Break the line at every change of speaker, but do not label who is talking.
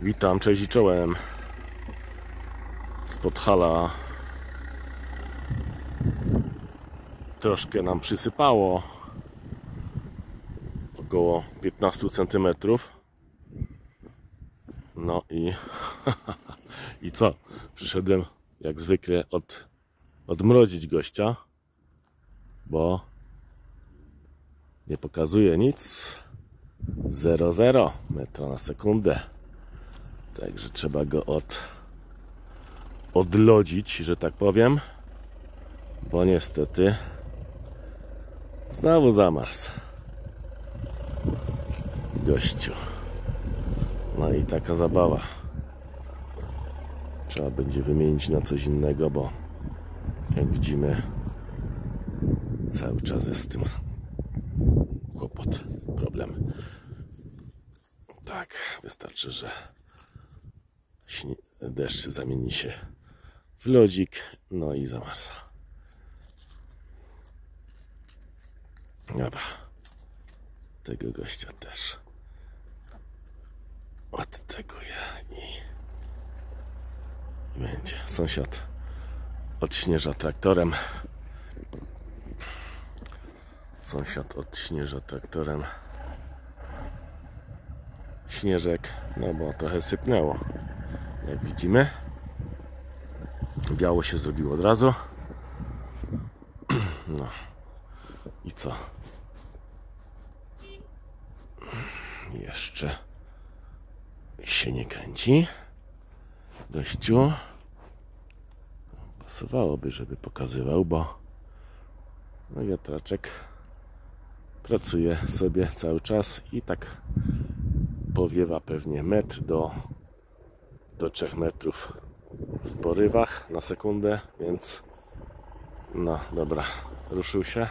Witam, cześć i czołem. Spod hala troszkę nam przysypało. Około 15 cm. No i i co? Przyszedłem jak zwykle od odmrozić gościa, bo nie pokazuje nic. 0,0 metra na sekundę. Także trzeba go od odlodzić, że tak powiem. Bo niestety znowu zamarzł. Gościu. No i taka zabawa. Trzeba będzie wymienić na coś innego, bo jak widzimy cały czas jest z tym kłopot, problem. Tak, wystarczy, że deszcz zamieni się w lodzik, no i zamarza. Dobra, tego gościa też odteguję i, i będzie. Sąsiad odśnieża traktorem. Sąsiad odśnieża traktorem śnieżek, no bo trochę sypnęło. Jak widzimy, biało się zrobiło od razu. No i co? Jeszcze się nie kręci. Gościu. Pasowałoby, żeby pokazywał, bo no wiatraczek pracuje sobie cały czas i tak powiewa pewnie metr do, do 3 metrów w porywach na sekundę, więc no dobra, ruszył się.